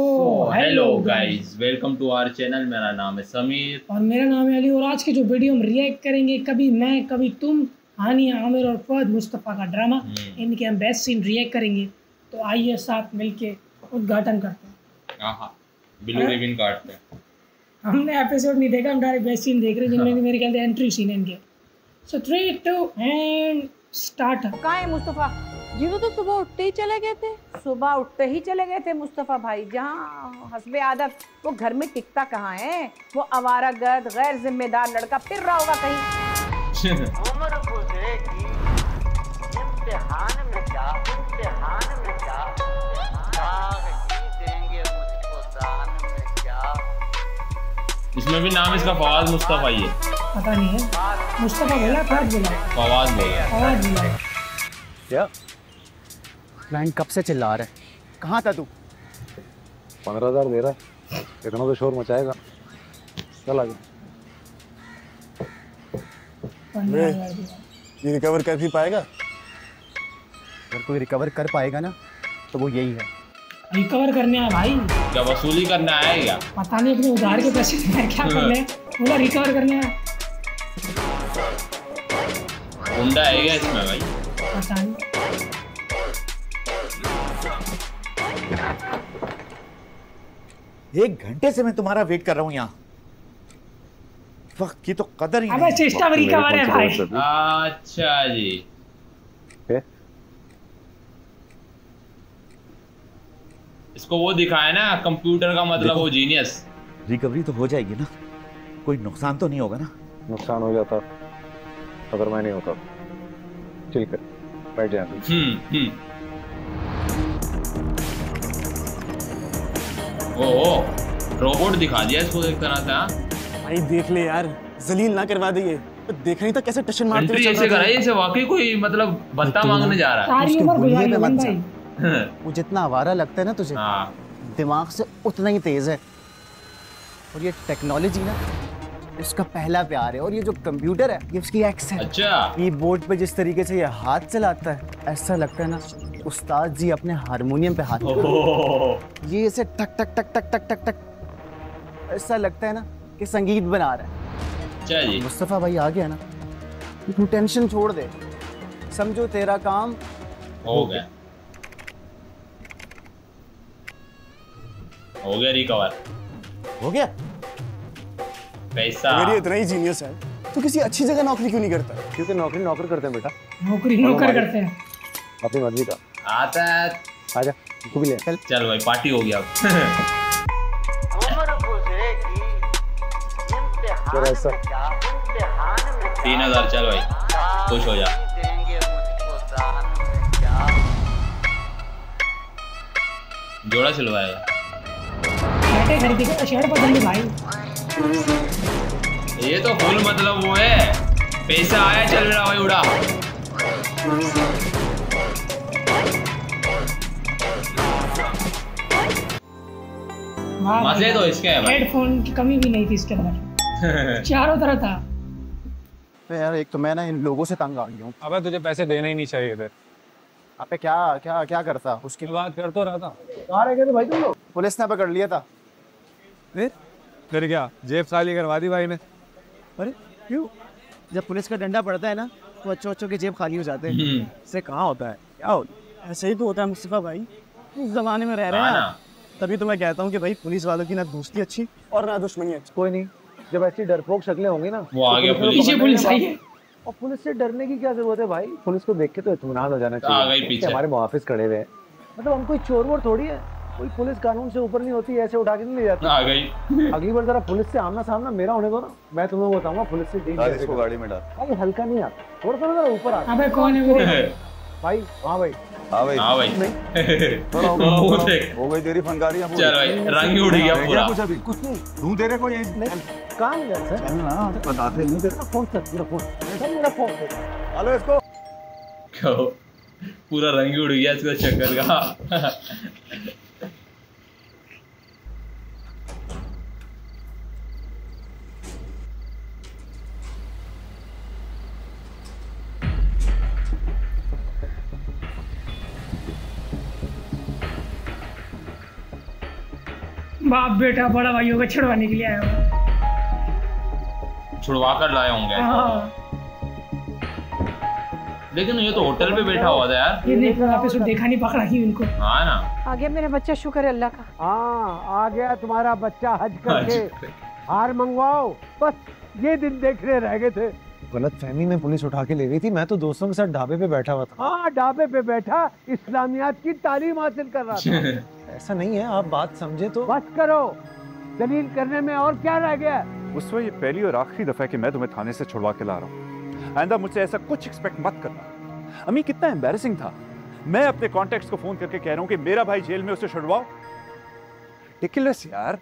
Hello guys welcome to our channel मेरा नाम है समीर। और मेरा नाम है अली। और आज की जो वीडियो हम रिएक्ट करेंगे कभी मैं कभी तुम हानिया आमिर और फहद मुस्तफ़ा का ड्रामा हम्म। इनके हम बेस्ट सीन रिएक्ट करेंगे। तो आइए साथ मिलके उद्घाटन करते हैं। हाँ? ब्लू रिबन काटते हैं। हमने एपिसोड नहीं देखा हम डायरेक्ट बेस्ट सीन देख रहे हैं जिनमें मेरे ख्याल से एंट्री सीन है इनके। So three two and start कहाँ है मुस्तफ़ा? ज़ीरो तो सुबह उठते ही चले गए थे। सुबह उठते ही चले गए थे मुस्तफ़ा भाई। जहाँ हसबे आदत वो घर में टिकता कहाँ है? वो आवारा गर्द गैर जिम्मेदार लड़का फिर रहा होगा कहीं। उम्र गुजरेगी इम्तिहान में क्या इम्तिहान में क्या? दाग देंगे मुझको दान में क्या? इसमें भी नाम इसका फवाद मुस्तफ़ा ही है। पता नहीं है। मुस्तफ़ा बोला फहद बोला। फवाद बोला। फहद बोला। क्या? क्लाइंट कब से चिल्ला रहा है? कहाँ था तू? पंद्रह हज़ार दे रहा है। इतना तो शोर मचाएगा। चल आगे। ये रिकवर कर भी पाएगा? अगर कोई रिकवर कर पाएगा ना तो वो यही है। रिकवर करने आया भाई। क्या वसूली करने आया है क्या? पता नहीं अपने उधार के पैसे है, क्या करने हैं। बोला रिकवर करने आया। गुंडा है क्या इसमें भाई? पता नहीं। एक घंटे से मैं तुम्हारा वेट कर रहा हूँ यहाँ। वक्त की तो कदर ही अबे नहीं। चेष्टा है भाई। अच्छा जी। इसको वो दिखाया ना कंप्यूटर का मतलब वो जीनियस रिकवरी तो हो जाएगी ना। कोई नुकसान तो नहीं होगा ना। नुकसान हो जाता। अगर मैं नहीं होता ठीक है बैठ जाए। हम्म हम्म। ओ रोबोट दिखा दिया इसको एक तरह से हाँ। भाई देख ले यार जलील ना करवा दे ये। देख नहीं था कैसे टशन मारते हैं ऐसे कराइए ऐसे वाकई कोई मतलब भत्ता मांगने जा रहा है। उसके उम्र में पे मत जा वो जितना आवारा लगता है ना तुझे हाँ। दिमाग से उतना ही तेज है। और ये टेक्नोलॉजी ना इसका पहला प्यार है और ये जो कंप्यूटर है ये उसकी एक्स है। अच्छा। कीबोर्ड पे जिस तरीके से ये हाथ चलाता है ऐसा लगता है ना उस्ताद जी अपने हारमोनियम पे हाथ ओह। ये इसे टक टक टक टक टक टक टक ऐसा लगता है ना कि संगीत बना रहा है। अच्छा मुस्तफ़ा भाई आ गया ना तू टेंशन छोड़ दे। समझो तेरा काम हो गया। हो गया रिकवर हो गया? पैसा। अगर ये इतना ही जीनियस है। तो किसी अच्छी जगह नौकरी क्यों नहीं करता? क्योंकि नौकरी नौकर करते हैं बेटा। नौकरी नौकर करते हैं। अपनी मर्ज़ी का। आता है। आजा तू भी ले। चल। चल भाई पार्टी हो गया अब। उम्र गुजरेगी जरा इम्तिहान क्या इम्तिहान तीन हज़ार चल भाई। खुश हो जा। जोड़ा का शर्ट बदल भाई। ये तो फुल मतलब वो है। पैसा आया चल रहा भाई उड़ा। मज़े तो इसके हैं भाई। हेडफोन की कमी भी नहीं थी इसके अंदर। चारों तरह था। तो यार एक तो मैं ना इन लोगों से तंग आ गया हूँ। अबे तुझे पैसे देने ही नहीं चाहिए थे अबे क्या क्या क्या करता? उसकी बात कर तो रहा था कहाँ रह गए थे भाई तुम लोग? पुलिस ने पकड़ लिया था। फिर? फिर क्या जेब खाली करवा दी भाई ने। अरे क्यों? जब पुलिस का डंडा पड़ता है ना तो बच्चों बच्चों के जेब खाली हो जाते हैं। हम्म, इससे कहाँ होता है? क्या होता है ऐसे ही तो होता है मुस्तफ़ा भाई। उस जमाने में रह रहे हाँ हैं। तभी तो मैं कहता हूँ कि भाई पुलिस वालों की ना दोस्ती अच्छी और ना दुश्मनी अच्छी। कोई नहीं। जब ऐसी डरपोक शक्लें होंगी ना वो आ गया पुलिस पीछे पुलिस आई है और पुलिस से डरने की क्या ज़रूरत है भाई? पुलिस को देख के तो इत्मीनान हो जाना चाहिए। गई पीछे। कि हमारे मुहाफिज खड़े हुए हैं। मतलब हम कोई चोर वोर थोड़ी है? कोई पुलिस कानून से ऊपर नहीं होती ऐसे उठा के नहीं ले जाती। आ गई। अगली बार जरा पुलिस से आमना सामना मेरा होने दो ना मैं तुम्हें बताऊँगा पुलिस से डील कैसे करना। गाड़ी में डाल। भाई हल्का नहीं आता थोड़ा सा ना जरा ऊपर आ। अबे कौन है वो? भाई हाँ भाई। हाँ भाई। हाँ भाई। मुँह देख। हो गई तेरी फनकारी चल भाई रंग ही उड़ गया पूरा। कुछ अभी। कुछ नहीं। तू तेरे को ये। नहीं कहाँ गया सर? चल ना बताते नहीं तेरे फ़ोन सर मेरा फ़ोन। सर मेरा फ़ोन हेलो इसको। क्यों? पूरा रंग ही उड़ गया इसका चक्कर का। बाप बेटा बड़ा भाइयों को छुड़वाने के लिए आया हुआ छुड़वा कर लाए होंगे हाँ। लेकिन ये तो होटल पे बैठा हुआ था यार। ये नहीं पूरा एपिसोड देखा नहीं पकड़ा ही उनको। हाँ ना। आ गया मेरा बच्चा शुक्र है अल्लाह का। हाँ आ गया तुम्हारा बच्चा हज करके। हार मंगवाओ। बस ये दिन देखने रह गए थे। गलत फहमी में पुलिस उठा के ले गई थी मैं तो दोस्तों के साथ ढाबे पे बैठा हुआ था। हाँ ढाबे पे बैठा इस्लामियात की तालीम हासिल कर रहा था। ऐसा नहीं है आप बात समझे तो। बस करो। दलील करने में और क्या रह गया? उस वक्त ये पहली और आखिरी दफ़ा है कि मैं तुम्हें थाने से छुड़वा के ला रहा हूँ। आइंदा मुझसे ऐसा कुछ एक्सपेक्ट मत करना। अम्मी कितना एम्बेरसिंग था। मैं अपने कॉन्टेक्ट्स को फ़ोन करके कह रहा हूँ कि मेरा भाई जेल में उसे छुड़वाओ। रिडिकुलस यार।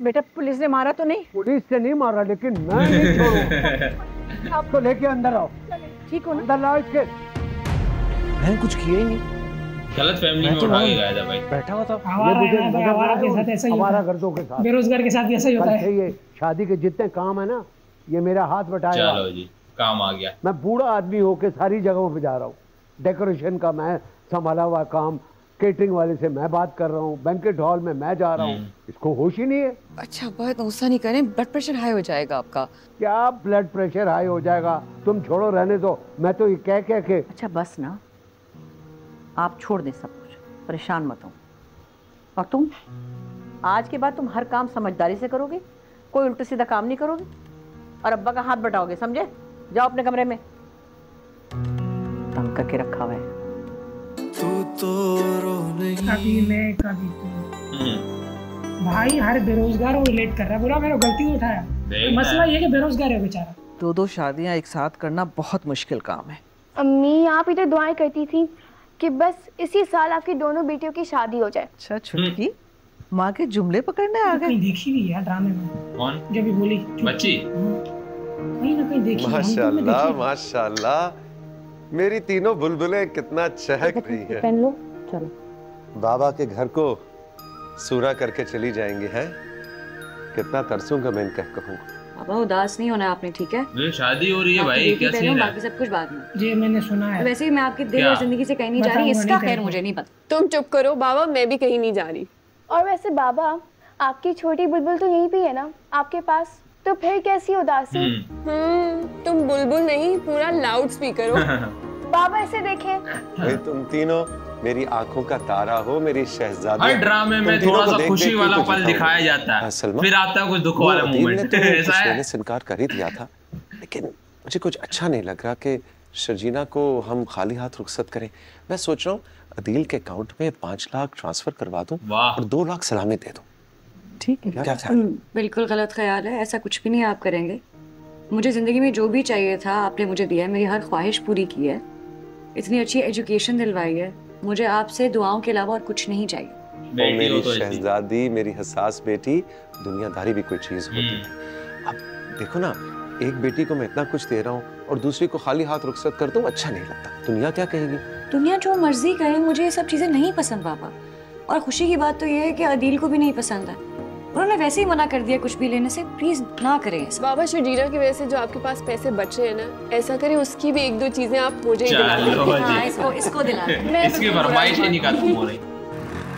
बेटा पुलिस ने मारा तो नहीं? पुलिस से नहीं मारा लेकिन मैं नहीं छोड़ूँगा आपको लेके अंदर आओ। ठीक हो ना? अंदर लाओ इसके। मैंने कुछ किया ही नहीं। गलत फैमिली में तो उठा के गया था भाई। बैठा हुआ था। है आया के साथ ऐसा ही होता हमारा है। गर्दों के साथ। बेरोजगार के साथ भी ऐसा ही होता है। ये शादी के जितने काम है ना ये मेरा हाथ बटाएगा चलो जी काम आ गया। मैं बूढ़ा आदमी होके सारी जगहों पे जा रहा हूँ। डेकोरेशन का मैं संभाला हुआ काम केटरिंग वाले से मैं बात कर रहा हूँ बैंकेट हॉल में मैं जा रहा हूँ। इसको होश ही नहीं है। अच्छा बहुत गुस्सा नहीं करें ब्लड प्रेशर हाई हो जाएगा आपका। क्या ब्लड प्रेशर हाई हो जाएगा? तुम छोड़ो रहने दो। मैं तो ये कह कह के अच्छा बस ना। आप छोड़ दें सब कुछ। परेशान मत हो। और तुम? आज के बाद तुम हर काम समझदारी से करोगे कोई उल्टा सीधा काम नहीं करोगे। और अब्बा का हाथ बटाओगे समझे? जाओ अपने कमरे में। तंग करके रखा हुआ है। तू तो रो नहीं। कभी मैं कभी तू हम्म, भाई हर बेरोजगार को रिलेट कर रहा है। बोला मैंने गलती नहीं उठाया देखना मसला ये है कि बेरोजगार है बेचारा। दो दो शादियाँ एक साथ करना बहुत मुश्किल काम है। अम्मी आप इधर दुआएँ करती थी। कि बस इसी साल आपकी दोनों बेटियों की शादी हो जाए। अच्छा छुटकी? माँ के जुमले पकड़ने आ गए? कहीं देखी हुई यार ड्रामे में। कौन? जब भी बोली बच्ची? कहीं ना कहीं देखी है, माशाल्लाह माशाल्लाह। मेरी तीनों बुलबुलें कितना चहक रही है। पहन लो चलो। बाबा के घर को सूरा करके चली जाएँगी है? कितना तरसूँगा मैं इनका कहूँ। पापा उदास नहीं होना आपने ठीक है? शादी हो रही है भाई क्या सीन है बाकी सब कुछ बाद में। ये मैंने सुना है। वैसे ही मैं आपके दिल और ज़िंदगी से कहीं नहीं जा रही इसका खैर मुझे नहीं पता। तुम चुप करो बाबा मैं भी कहीं नहीं जा रही। और वैसे बाबा आपकी छोटी बुलबुल तो यहीं पे है ना आपके पास? तो फिर कैसी उदासी हम्म। हम्म तुम बुलबुल नहीं पूरा लाउड स्पीकर हो। बाबा ऐसे देखें। तुम तीनों मेरी आँखों का तारा हो मेरी शहजादी हर ड्रामे में थोड़ा सा खुशी वाला पल दिखाया जाता हाँ, है फिर आता है कुछ दुख वाला मोमेंट तो ऐसा है। से इनकार कर ही दिया था लेकिन मुझे कुछ अच्छा नहीं लग रहा कि शर्जीना को हम खाली हाथ रुखसत करें। मैं सोच रहा हूँ अदील के अकाउंट में पाँच लाख ट्रांसफ़र करवा दूँ और दो लाख सलामी दे दूँ। ठीक है। क्या ख्याल है? बिल्कुल गलत ख्याल है ऐसा कुछ भी नहीं आप करेंगे। मुझे ज़िंदगी में जो भी चाहिए था आपने मुझे दिया है मेरी हर ख्वाहिश पूरी की है। इतनी अच्छी एजुकेशन दिलवाई है। मुझे आपसे दुआओं के अलावा और कुछ नहीं चाहिए। मेरी तो शहजादी मेरी हसास बेटी दुनियादारी भी कोई चीज़ होती हम्म। है। अब देखो ना एक बेटी को मैं इतना कुछ दे रहा हूँ और दूसरी को खाली हाथ रुखसत कर दो अच्छा नहीं लगता। दुनिया क्या कहेगी? दुनिया जो मर्ज़ी करे मुझे ये सब चीज़ें नहीं पसंद पापा और खुशी की बात तो ये है कि अदील को भी नहीं पसंद है। उन्होंने वैसे ही मना कर दिया कुछ भी लेने से। प्लीज़ ना करें बाबा शर्जीना की वजह से जो आपके पास पैसे बच रहे हैं ना ऐसा करें उसकी भी एक दो चीज़ें आप मुझे ही दिला दें। चलो हाँ इसको इसको दिला दें। मैं इसकी फरमाइश ही नहीं खत्म हो रही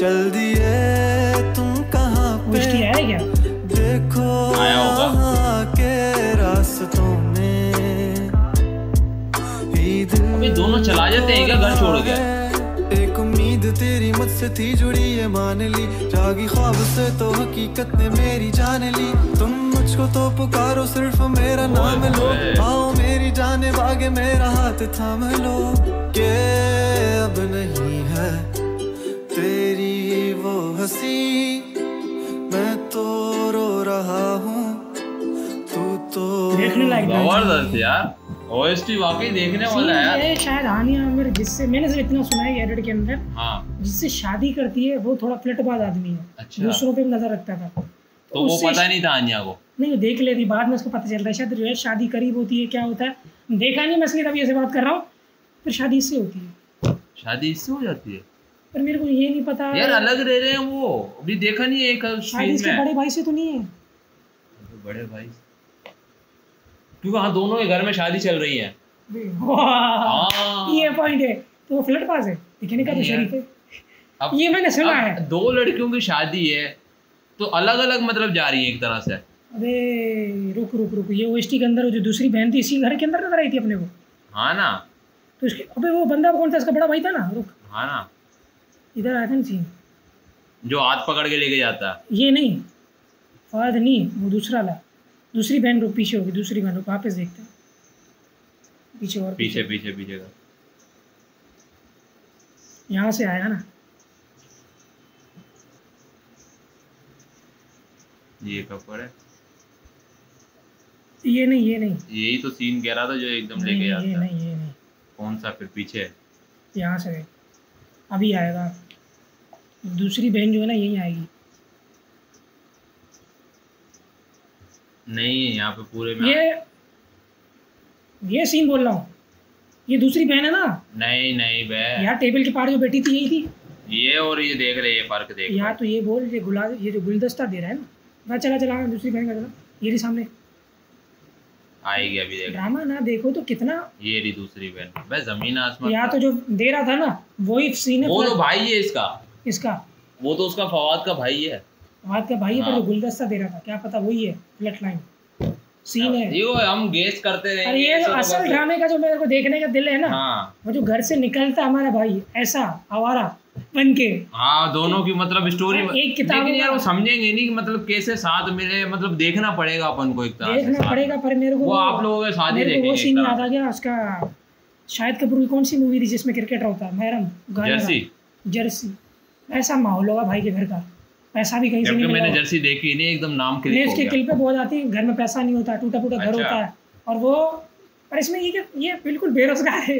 चल दिए तुम कहाँ पे? है क्या? देखो आया होगा। के रास्तों में। दोनों चला जाते हैं क्या? घर छोड़ के? एक उम्मीद तेरी मुझसे थी जुड़ी ये मान ली। जागी ख्वाब से तो हकीकत ने मेरी जान ली। तुम मुझको तो पुकारो सिर्फ़ मेरा नाम लो। आओ मेरी जाने बागे मेरा हाथ थाम लो। के अब नहीं है तेरी वो हँसी। मैं तो रो रहा हूँ तू तो देखने लायक यार। ओएसटी वाकई देखने वाला है यार। शायद हानिया आमिर जिससे मैंने सिर्फ़ इतना सुना है एडिट के अंदर हाँ। जिससे शादी करती है वो थोड़ा फ्लटबाज आदमी है। अच्छा। दूसरों पे नज़र रखता था। तो वो पता नहीं था अन्या को। नहीं देख लेती बाद में उसको पता चलता है शायद जो है शादी करीब होती है क्या होता है। देखा नहीं मैं इसलिए तभी ऐसे बात कर रहा हूँ। फिर शादी इससे होती है। शादी इससे हो जाती है? पर मेरे को ये नहीं पता। यार अलग रह रहे हैं वो। अभी देखा नहीं है एक शादी इसके बड़े भाई से तो नहीं है। बड़े भाई क्योंकि हाँ दोनों के घर में शादी चल रही है। हाँ। ये पॉइंट है। तो वो फ्लट पास है। दिखने का तो शरीफ है। अब ये मैंने सुना है। दो लड़कियों की शादी है तो अलग अलग मतलब जा रही है एक तरह से। अबे रुक रुक रुक। ये ओएसटी के अंदर जो दूसरी बहन थी इसी घर के अंदर नज़र आई थी अपने को? हाँ ना। तो इसके अबे वो बंदा कौन था? इसका बड़ा भाई था ना? रुक। हाँ ना। इधर आया था ना सीन जो हाथ पकड़ के लेके जाता। ये नहीं। फहद नहीं वो दूसरा ला दूसरी बहन रुक पीछे होगी दूसरी बहन रुक वापस देखते हैं। पीछे और पीछे। पीछे पीछे का। यहाँ से आया ना। ये कपड़ है? ये नहीं ये नहीं। यही तो सीन कह रहा था जो एकदम लेके ये जाता है नहीं ये नहीं। कौन सा फिर पीछे है? यहाँ से। अभी आएगा। दूसरी बहन जो है ना यही आएगी। नहीं यहाँ पे पूरे में ये ये सीन बोल रहा हूँ। ये दूसरी बहन है ना? नहीं नहीं बे यहाँ टेबल के पार जो बैठी थी यही थी। ये और ये देख रहे ये फ़र्क देख यहाँ तो ये बोल ये गुलाब ये जो गुलदस्ता दे रहा है ना। वहाँ चला चला दूसरी बहन का चला। ये रही सामने। आएगी अभी देख। ड्रामा ना देखो तो कितना ये रही दूसरी बहन। बे ज़मीन आसमान यहाँ तो जो दे रहा था ना वही सीन है वो तो भाई है इसका। इसका। वो तो उसका फवाद का भाई है। हाथ का भाई है। पर हाँ। गुलदस्ता दे रहा था क्या पता वही है फ्लट लाइन सीन है। ये वो हम गेस करते रहे अरे ये असल ड्रामे का जो मेरे को देखने का दिल है ना हाँ। वो जो घर से निकलता हमारा भाई ऐसा आवारा बन के हाँ दोनों की मतलब स्टोरी एक किताब लेकिन यार वो समझेंगे नहीं कि मतलब कैसे साथ मिले मतलब देखना पड़ेगा अपन को एक तरह से देखना पड़ेगा पर मेरे को वो आप लोगों के साथ ही को वो सीन याद आ गया उसका शायद कपूर की कौन सी मूवी थी जिसमें क्रिकेटर होता है? महरम जर्सी। जर्सी। ऐसा माहौल होगा भाई के घर का। पैसा भी कहीं से नहीं मैंने जर्सी देखी नहीं एकदम नाम क्लिक हो उसके गया। पे बहुत आती है घर में पैसा नहीं होता टूटा फूटा घर अच्छा। होता है। और वो पर इसमें ये ये बिल्कुल बेरोजगार है।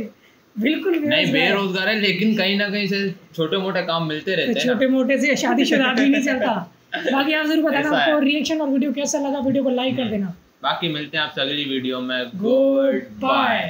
बिल्कुल नहीं बेरोजगार है। लेकिन कहीं ना कहीं से छोटे मोटे काम मिलते रहते हैं छोटे मोटे से शादीशुदा आदमी नहीं चलता। बाकी आप ज़रूर बताना आपको रिएक्शन और वीडियो कैसा लगा वीडियो को लाइक कर देना। बाकी मिलते हैं आपसे अगली वीडियो में। Good bye